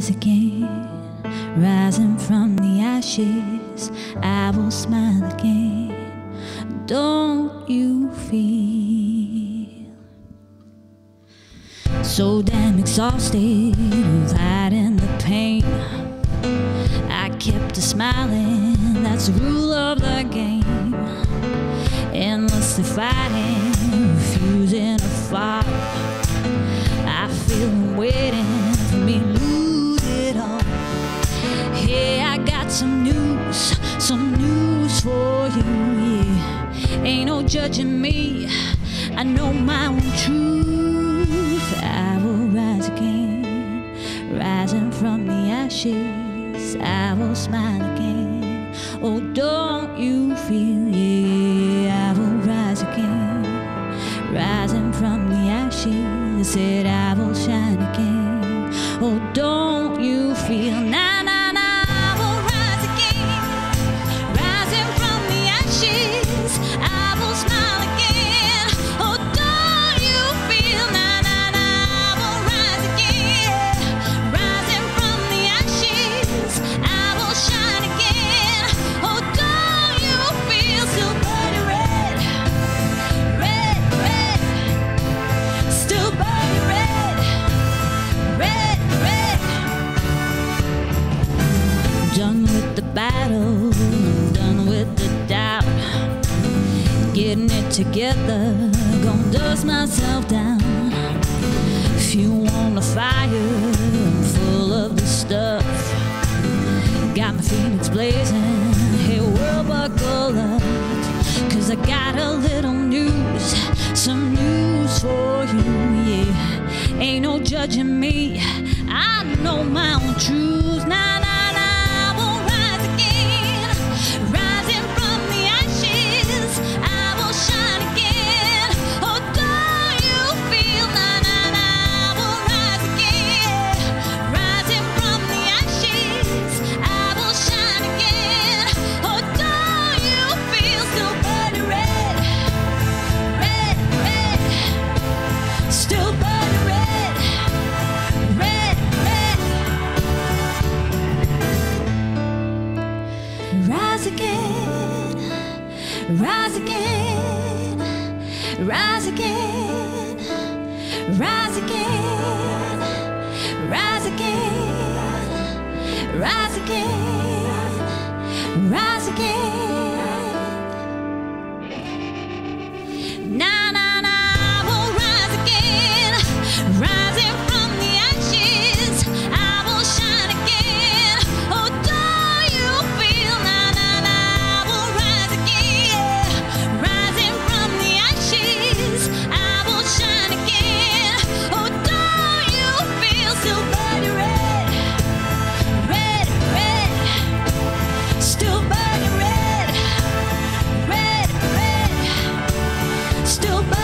rise again, rising from the ashes. I will smile again. Don't you feel so damn exhausted hiding the pain? I kept a smiling, that's the rule of the game. Endlessly fighting, got some news, some news for you. Yeah, ain't no judging me. I know my own truth. I will rise again, rising from the ashes. I will smile again. Oh, don't you feel? Yeah, I will rise again, rising from the ashes. Said I will shine again. Oh, don't you feel? The battle, done with the doubt. Getting it together, gonna dust myself down. You want a fire, I'm full of the stuff. Got my phoenix blazing, hey world buckle up. Cause I got a little news, some news for you, yeah. Ain't no judging me, I know my own truth. Nah, nah, Rise again, rise again, rise again, rise again, rise again, rise again, rise again. still.